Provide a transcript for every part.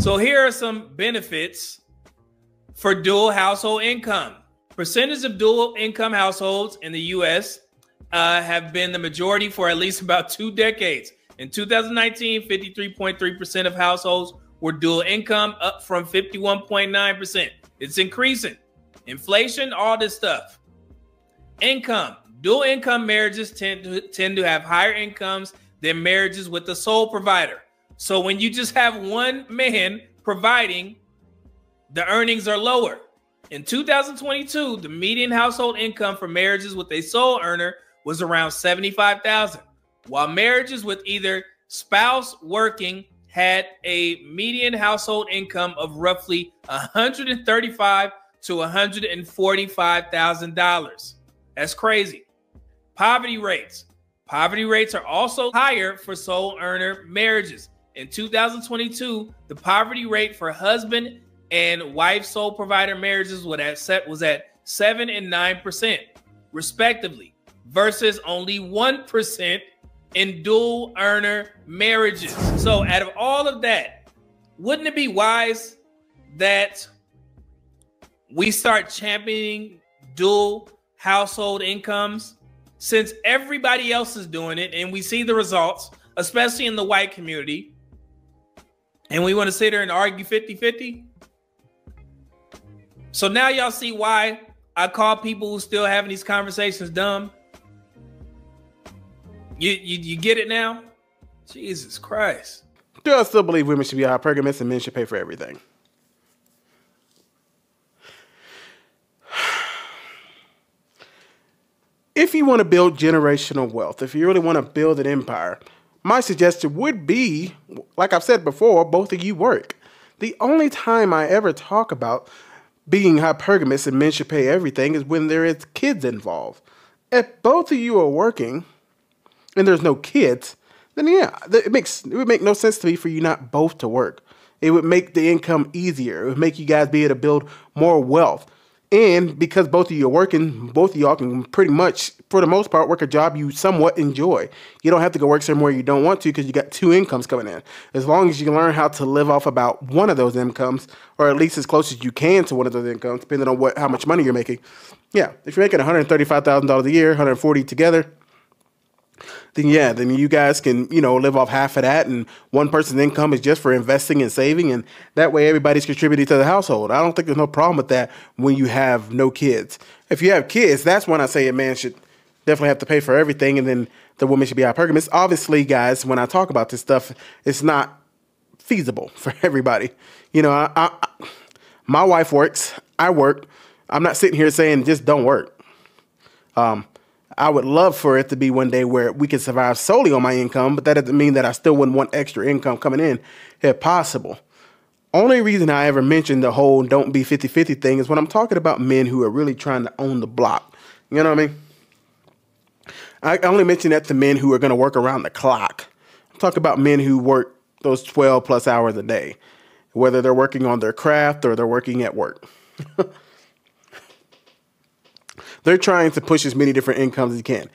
So here are some benefits for dual household income. Percentage of dual income households in the U.S. Uh, have been the majority for at least about two decades. In 2019, 53.3% of households were dual income, up from 51.9%. It's increasing. Inflation, all this stuff. Income. Dual income marriages tend to tend to have higher incomes than marriages with a sole provider. So when you just have one man providing, the earnings are lower. In 2022, the median household income for marriages with a sole earner was around 75,000, while marriages with either spouse working had a median household income of roughly 135 to 145,000 dollars. That's crazy. Poverty rates. Poverty rates are also higher for sole earner marriages. In 2022, the poverty rate for husband and wife sole provider marriages was at set was at 7 and 9% respectively versus only 1% in dual earner marriages. So out of all of that, wouldn't it be wise that we start championing dual household incomes since everybody else is doing it and we see the results, especially in the white community? And we want to sit there and argue 50 50. So now y'all see why I call people who still having these conversations dumb. You, you, you get it now? Jesus Christ. Do I still believe women should be hypergamous and men should pay for everything? If you want to build generational wealth, if you really want to build an empire, my suggestion would be, like I've said before, both of you work. The only time I ever talk about being hypergamous and men should pay everything is when there is kids involved. If both of you are working and there's no kids, then yeah, it makes it would make no sense to me for you not both to work. It would make the income easier. It would make you guys be able to build more wealth. And because both of you are working, both of y'all can pretty much, for the most part, work a job you somewhat enjoy. You don't have to go work somewhere you don't want to because you got two incomes coming in. As long as you learn how to live off about one of those incomes, or at least as close as you can to one of those incomes, depending on what how much money you're making. Yeah, if you're making $135,000 a year, 140 together, then yeah, then you guys can, you know, live off half of that and one person's income is just for investing and saving and that way everybody's contributing to the household. I don't think there's no problem with that when you have no kids. If you have kids, that's when I say a man should definitely have to pay for everything and then the woman should be hypergamous. Obviously, guys, when I talk about this stuff, it's not feasible for everybody. You know, I, I, my wife works, I work. I'm not sitting here saying just don't work. Um, I would love for it to be one day where we could survive solely on my income, but that doesn't mean that I still wouldn't want extra income coming in if possible. Only reason I ever mentioned the whole don't be 50 50 thing is when I'm talking about men who are really trying to own the block. You know what I mean? I only mention that to men who are going to work around the clock. I'm talking about men who work those 12 plus hours a day, whether they're working on their craft or they're working at work. They're trying to push as many different incomes as you can.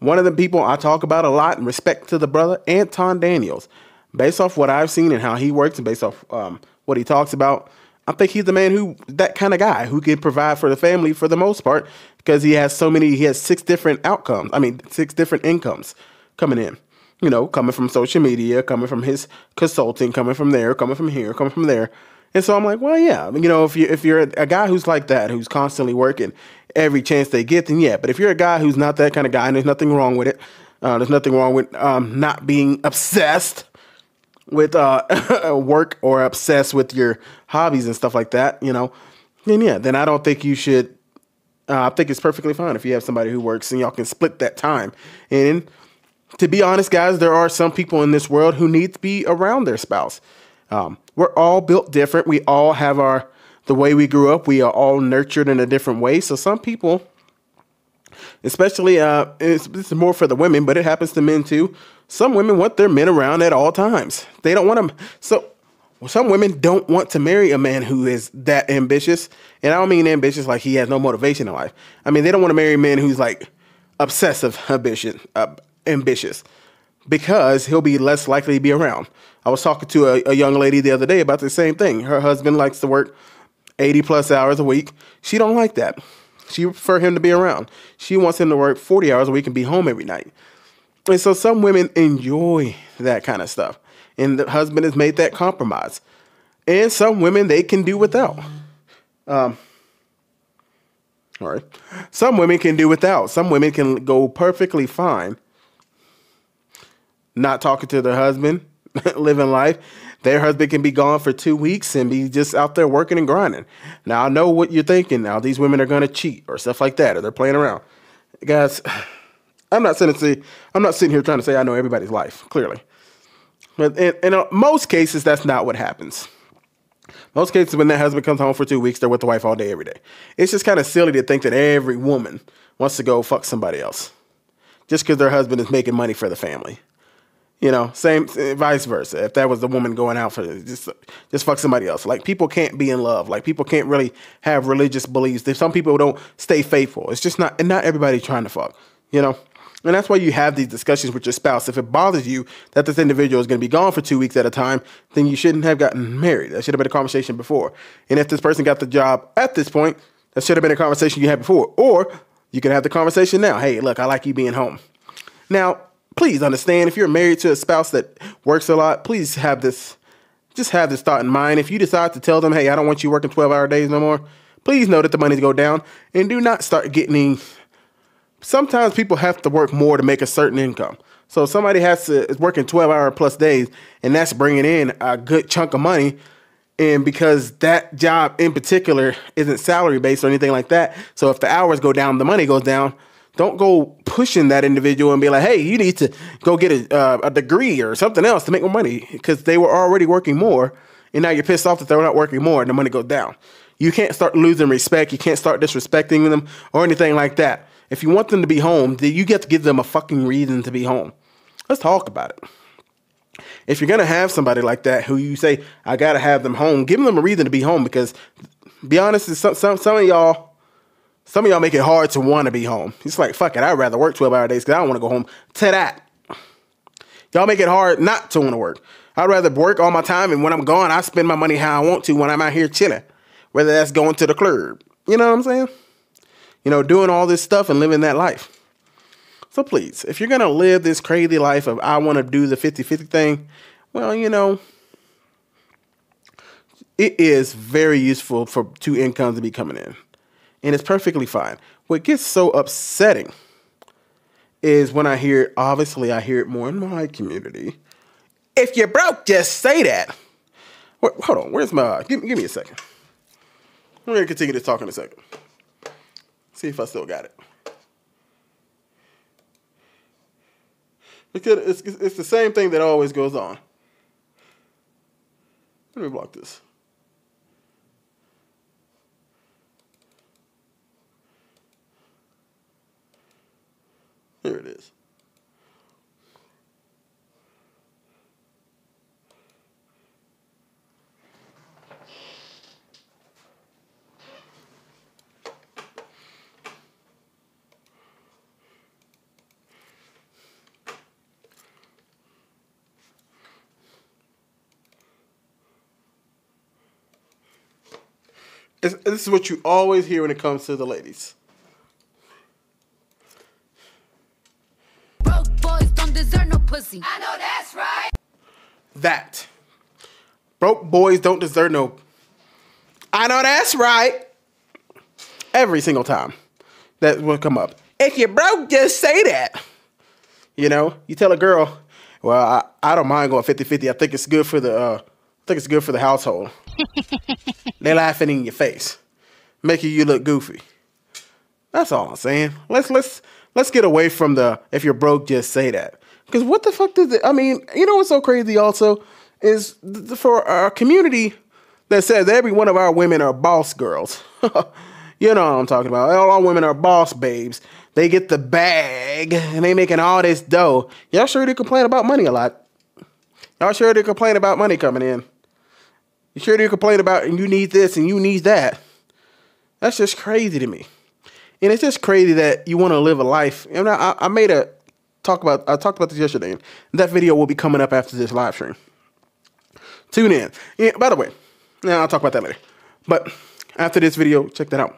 One of the people I talk about a lot in respect to the brother, Anton Daniels. Based off what I've seen and how he works and based off um, what he talks about, I think he's the man who, that kind of guy who can provide for the family for the most part because he has so many, he has six different outcomes. I mean, six different incomes coming in. You know, coming from social media, coming from his consulting, coming from there, coming from here, coming from there. And so I'm like, well, yeah, you know, if you if you're a guy who's like that, who's constantly working every chance they get, then yeah. But if you're a guy who's not that kind of guy, and there's nothing wrong with it, uh, there's nothing wrong with um, not being obsessed with uh, work or obsessed with your hobbies and stuff like that, you know, then yeah, then I don't think you should. Uh, I think it's perfectly fine if you have somebody who works and y'all can split that time. And to be honest, guys, there are some people in this world who need to be around their spouse. Um, we're all built different. We all have our the way we grew up. We are all nurtured in a different way. So some people, especially uh, it's, it's more for the women, but it happens to men too. Some women want their men around at all times. They don't want them. So well, some women don't want to marry a man who is that ambitious. And I don't mean ambitious like he has no motivation in life. I mean, they don't want to marry a man who's like obsessive ambition, uh, ambitious. because he'll be less likely to be around. I was talking to a, a young lady the other day about the same thing. Her husband likes to work 80 plus hours a week. She don't like that. She prefer him to be around. She wants him to work 40 hours a week and be home every night. And so some women enjoy that kind of stuff. And the husband has made that compromise. And some women they can do without. Um, all right. Some women can do without. Some women can go perfectly fine not talking to their husband, living life. Their husband can be gone for two weeks and be just out there working and grinding. Now I know what you're thinking. Now these women are going to cheat or stuff like that, or they're playing around. Guys, I'm not sitting say, I'm not sitting here trying to say I know everybody's life. Clearly, but in, in uh, most cases, that's not what happens. Most cases, when that husband comes home for two weeks, they're with the wife all day, every day. It's just kind of silly to think that every woman wants to go fuck somebody else just because their husband is making money for the family. You know, same eh, vice versa. If that was the woman going out for just just fuck somebody else. Like people can't be in love. Like people can't really have religious beliefs. Some people don't stay faithful. It's just not and not everybody trying to fuck. You know. And that's why you have these discussions with your spouse. If it bothers you that this individual is going to be gone for two weeks at a time, then you shouldn't have gotten married. That should have been a conversation before. And if this person got the job at this point, that should have been a conversation you had before. Or you can have the conversation now. Hey, look, I like you being home. Now, please understand if you're married to a spouse that works a lot, please have this just have this thought in mind. If you decide to tell them, hey, I don't want you working 12 hour days no more, please know that the money's go down and do not start getting sometimes people have to work more to make a certain income. So somebody has to is working 12 hour plus days and that's bringing in a good chunk of money. And because that job in particular isn't salary based or anything like that. So if the hours go down, the money goes down don't go pushing that individual and be like, hey, you need to go get a, uh, a degree or something else to make more money because they were already working more. And now you're pissed off that they're not working more and the money goes down. You can't start losing respect. You can't start disrespecting them or anything like that. If you want them to be home, then you get to give them a fucking reason to be home. Let's talk about it. If you're gonna have somebody like that who you say, I gotta have them home, give them a reason to be home because be honest, some some some of y'all some of y'all make it hard to want to be home. It's like, fuck it, I'd rather work 12 hour days because I don't want to go home to that. Y'all make it hard not to want to work. I'd rather work all my time and when I'm gone, I spend my money how I want to when I'm out here chilling. Whether that's going to the club. You know what I'm saying? You know, doing all this stuff and living that life. So please, if you're going to live this crazy life of I want to do the 50 50 thing, well, you know, it is very useful for two incomes to be coming in and it's perfectly fine. What gets so upsetting is when I hear, obviously, I hear it more in my community. If you're broke, just say that. Wait, hold on, where's my? Give, give me a second. We're gonna continue this talk in a second. See if I still got it. Because it's, it's the same thing that always goes on. Let me block this. Here it is. this is what you always hear when it comes to the ladies. Boys don't deserve no. I know that's right. Every single time that will come up. If you're broke, just say that. You know, you tell a girl, well, I, I don't mind going 50 50. I think it's good for the uh, I think it's good for the household. They're laughing in your face, making you look goofy. That's all I'm saying. Let's let's let's get away from the if you're broke, just say that. Because what the fuck did it? I mean, you know what's so crazy also is for our community that says every one of our women are boss girls. you know what I'm talking about. All our women are boss babes. They get the bag and they making all this dough. Y'all sure they complain about money a lot. Y'all sure they complain about money coming in. You sure they complain about and you need this and you need that. That's just crazy to me. And it's just crazy that you want to live a life. And I, I made a talk about I talked about this yesterday. That video will be coming up after this live stream. Tune in. Yeah, by the way, now I'll talk about that later. But after this video, check that out.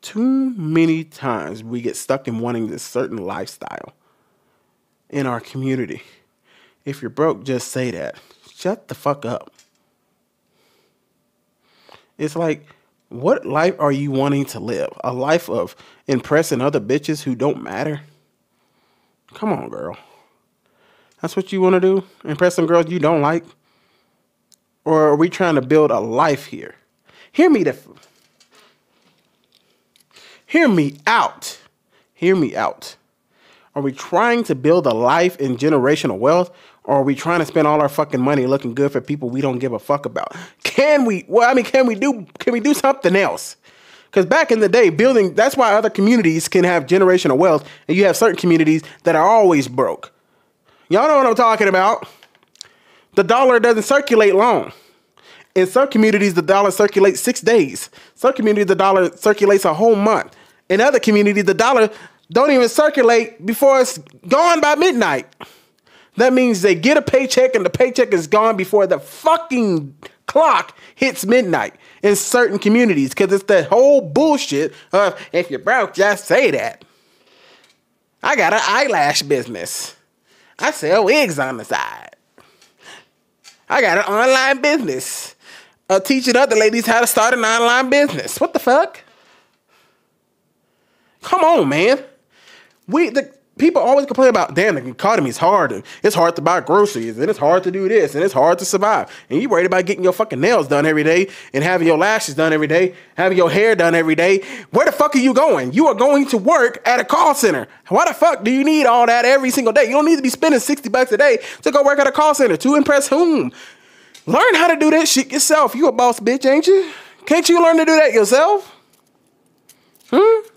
Too many times we get stuck in wanting this certain lifestyle in our community. If you're broke, just say that. Shut the fuck up. It's like, what life are you wanting to live? A life of impressing other bitches who don't matter? Come on, girl. That's what you want to do? Impress some girls you don't like? Or are we trying to build a life here? Hear me the Hear me out. Hear me out. Are we trying to build a life in generational wealth or are we trying to spend all our fucking money looking good for people we don't give a fuck about? Can we well I mean can we do can we do something else? Cuz back in the day building that's why other communities can have generational wealth and you have certain communities that are always broke. Y'all know what I'm talking about. The dollar doesn't circulate long. In some communities, the dollar circulates six days. Some communities, the dollar circulates a whole month. In other communities, the dollar don't even circulate before it's gone by midnight. That means they get a paycheck and the paycheck is gone before the fucking clock hits midnight in certain communities because it's that whole bullshit of if you're broke, just say that. I got an eyelash business. I sell wigs on the side. I got an online business uh, teaching other ladies how to start an online business. What the fuck? Come on, man. We the people always complain about damn the economy is hard and it's hard to buy groceries and it's hard to do this and it's hard to survive. And you worried about getting your fucking nails done every day and having your lashes done every day, having your hair done every day. Where the fuck are you going? You are going to work at a call center. Why the fuck do you need all that every single day? You don't need to be spending 60 bucks a day to go work at a call center to impress whom? Learn how to do that shit yourself. You a boss bitch, ain't you? Can't you learn to do that yourself? Hmm?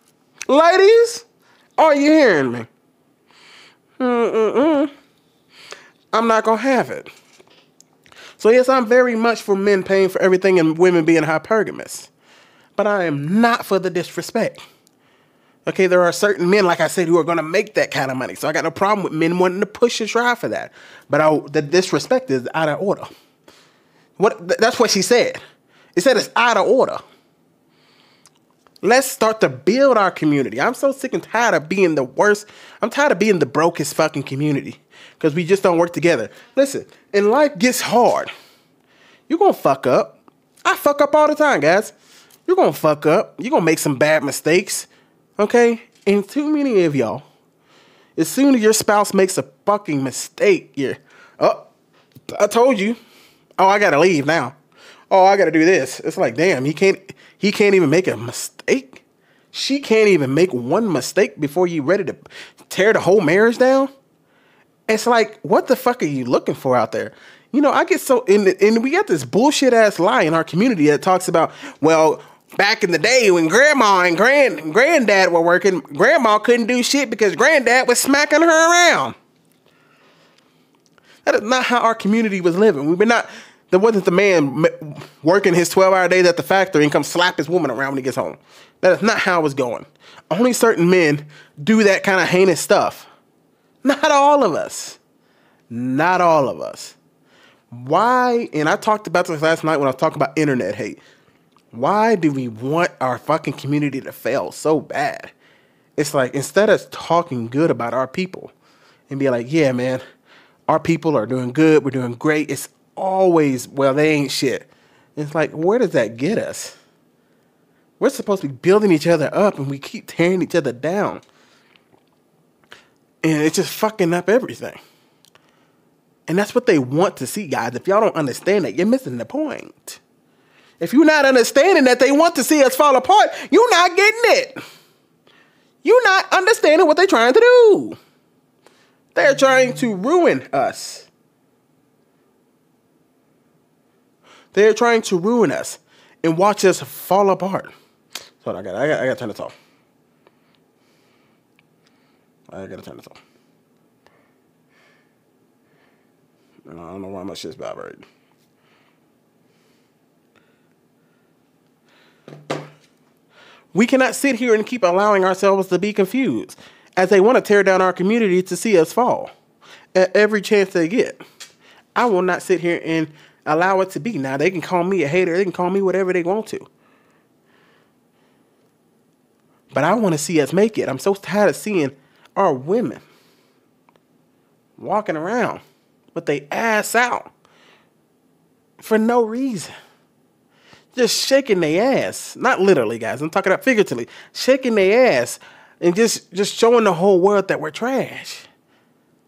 Ladies, are you hearing me? Mm-mm-mm. I'm not gonna have it. So yes, I'm very much for men paying for everything and women being hypergamous. But I am not for the disrespect. Okay, there are certain men, like I said, who are gonna make that kind of money. So I got no problem with men wanting to push and try for that. But I, the disrespect is out of order. What that's what she said. It said it's out of order. Let's start to build our community. I'm so sick and tired of being the worst. I'm tired of being the brokest fucking community because we just don't work together. Listen, and life gets hard. You're gonna fuck up. I fuck up all the time, guys. You're gonna fuck up. You're gonna make some bad mistakes. Okay? And too many of y'all, as soon as your spouse makes a fucking mistake, you're, oh, I told you oh, I gotta leave now. Oh, I gotta do this. It's like, damn, he can't he can't even make a mistake. She can't even make one mistake before you ready to tear the whole marriage down. It's like, what the fuck are you looking for out there? You know, I get so and and we got this bullshit ass lie in our community that talks about, well, back in the day when grandma and grand granddad were working, grandma couldn't do shit because granddad was smacking her around. That is not how our community was living. We were not there wasn't the man working his 12 hour days at the factory and come slap his woman around when he gets home. That is not how it's going. Only certain men do that kind of heinous stuff. Not all of us. Not all of us. Why? And I talked about this last night when I was talking about internet hate. Why do we want our fucking community to fail so bad? It's like instead of talking good about our people and be like, yeah, man, our people are doing good, we're doing great. It's always, well, they ain't shit. It's like, where does that get us? We're supposed to be building each other up and we keep tearing each other down. And it's just fucking up everything. And that's what they want to see, guys. If y'all don't understand that, you're missing the point. If you're not understanding that they want to see us fall apart, you're not getting it. You're not understanding what they're trying to do. They're trying to ruin us. They're trying to ruin us and watch us fall apart. So I got I got I got to turn this off. I gotta turn this off. I don't know why my shit's vibrating. We cannot sit here and keep allowing ourselves to be confused. as they want to tear down our community to see us fall at every chance they get. I will not sit here and allow it to be. Now they can call me a hater, they can call me whatever they want to. But I want to see us make it. I'm so tired of seeing our women walking around with their ass out for no reason. Just shaking their ass. Not literally, guys. I'm talking about figuratively. Shaking their ass and just just showing the whole world that we're trash.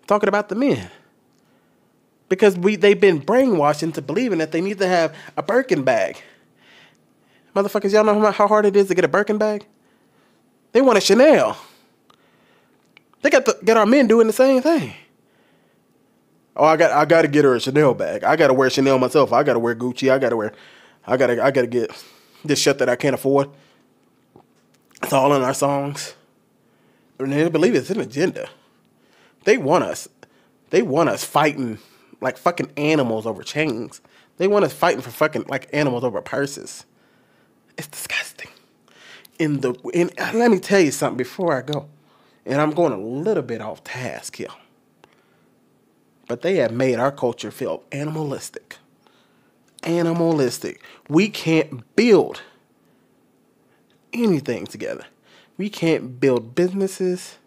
Talking about the men. Because we they've been brainwashed into believing that they need to have a Birkin bag. Motherfuckers, y'all know how hard it is to get a Birkin bag? They want a Chanel. They got to get our men doing the same thing. Oh, I got I got to get her a Chanel bag. I got to wear Chanel myself. I got to wear Gucci. I got to wear. I got to I got to get this shit that I can't afford. It's all in our songs. And they believe it's an agenda. They want us. They want us fighting like fucking animals over chains. They want us fighting for fucking like animals over purses. It's disgusting. In the in, let me tell you something before I go, and I'm going a little bit off task here but they have made our culture feel animalistic. Animalistic. We can't build anything together. We can't build businesses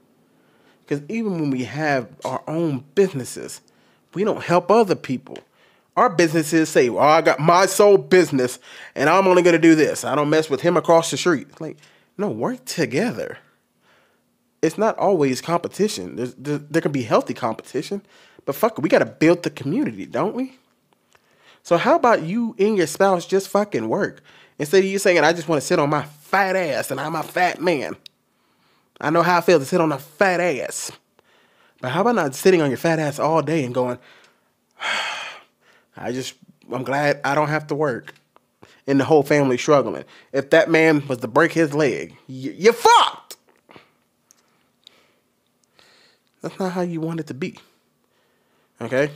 because even when we have our own businesses, we don't help other people. Our businesses say, "Well, I got my sole business, and I'm only going to do this. I don't mess with him across the street." Like, no, work together. It's not always competition. There's, there, there can be healthy competition, but fuck, we gotta build the community, don't we? So how about you and your spouse just fucking work instead of you saying I just want to sit on my fat ass and I'm a fat man. I know how I feel to sit on a fat ass. But how about not sitting on your fat ass all day and going, I just, I'm glad I don't have to work. And the whole family struggling. If that man was to break his leg, you, fucked. That's not how you want it to be. Okay?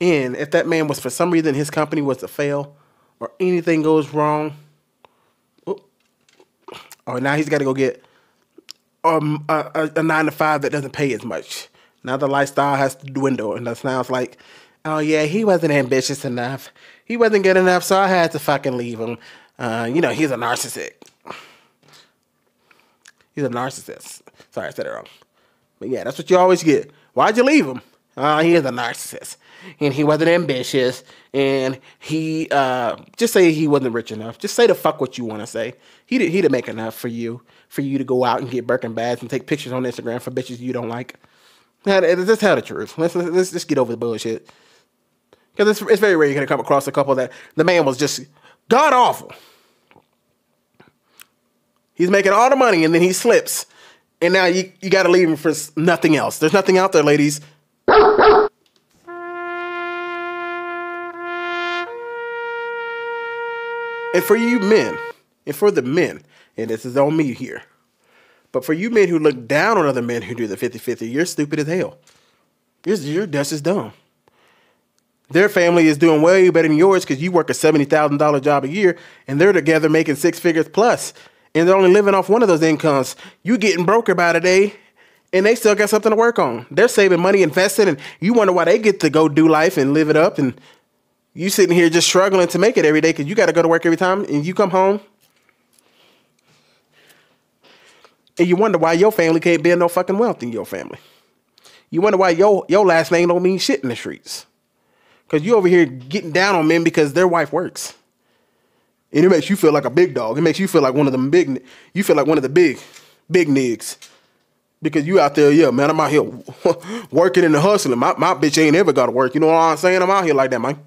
And if that man was for some reason his company was to fail or anything goes wrong, oh, oh now he's got to go get um, a, a, nine to five that doesn't pay as much. Now the lifestyle has to dwindle, and that's now it's like, oh yeah, he wasn't ambitious enough. He wasn't good enough, so I had to fucking leave him. Uh, you know, he's a narcissist. He's a narcissist. Sorry, I said it wrong. But yeah, that's what you always get. Why'd you leave him? Uh, he is a narcissist. And he wasn't ambitious. And he, uh, just say he wasn't rich enough. Just say the fuck what you want to say. He, did, he didn't make enough for you, for you to go out and get Birkin bags and take pictures on Instagram for bitches you don't like. Let's tell the truth. Let's, let's just get over the bullshit. Because it's, it's very rare you're going to come across a couple that the man was just god awful. He's making all the money and then he slips. And now you, you got to leave him for nothing else. There's nothing out there, ladies. And for you men, and for the men, and this is on me here, but for you men who look down on other men who do the 50 50, you're stupid as hell. You're, you're just as dumb. Their family is doing way better than yours because you work a $70,000 job a year and they're together making six figures plus, and they're only living off one of those incomes. You getting broker by the day and they still got something to work on. They're saving money, investing, and you wonder why they get to go do life and live it up and you sitting here just struggling to make it every day because you got to go to work every time, and you come home, and you wonder why your family can't build no fucking wealth in your family. You wonder why your your last name don't mean shit in the streets, because you over here getting down on men because their wife works, and it makes you feel like a big dog. It makes you feel like one of them big. You feel like one of the big, big niggas. Because you out there, yeah, man, I'm out here working and hustling. My, my bitch ain't ever got to work. You know what I'm saying? I'm out here like that, man.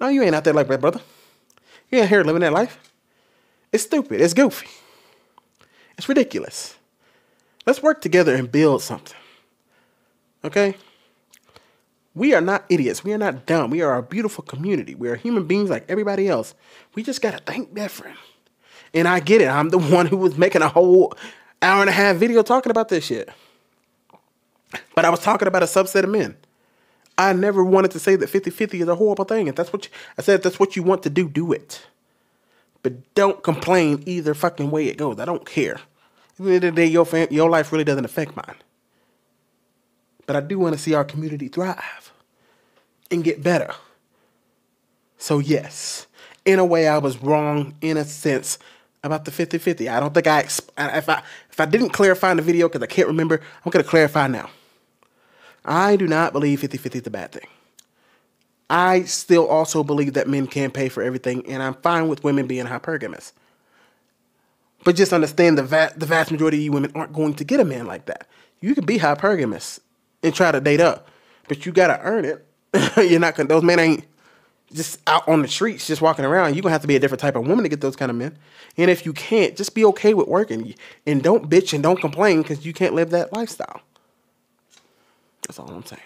No, you ain't out there like that, brother. You ain't here living that life. It's stupid. It's goofy. It's ridiculous. Let's work together and build something. Okay? We are not idiots. We are not dumb. We are a beautiful community. We are human beings like everybody else. We just got to think different. And I get it. I'm the one who was making a whole hour and a half video talking about this shit. But I was talking about a subset of men. I never wanted to say that 50-50 is a horrible thing. If that's what you, I said, that's what you want to do, do it. But don't complain either fucking way it goes. I don't care. At the end of the day, your fam- your life really doesn't affect mine. but I do want to see our community thrive and get better. So, yes, in a way, I was wrong in a sense about the 50 50. I don't think I, if I, if I didn't clarify in the video because I can't remember, I'm going to clarify now. I do not believe 50 50 is a bad thing. I still also believe that men can pay for everything, and I'm fine with women being hypergamous. But just understand the, va- the vast majority of you women aren't going to get a man like that. You can be hypergamous and try to date up, but you got to earn it. You're not to, those men ain't just out on the streets, just walking around. You're to have to be a different type of woman to get those kind of men. And if you can't, just be okay with working and don't bitch and don't complain because you can't live that lifestyle. That's all I'm saying.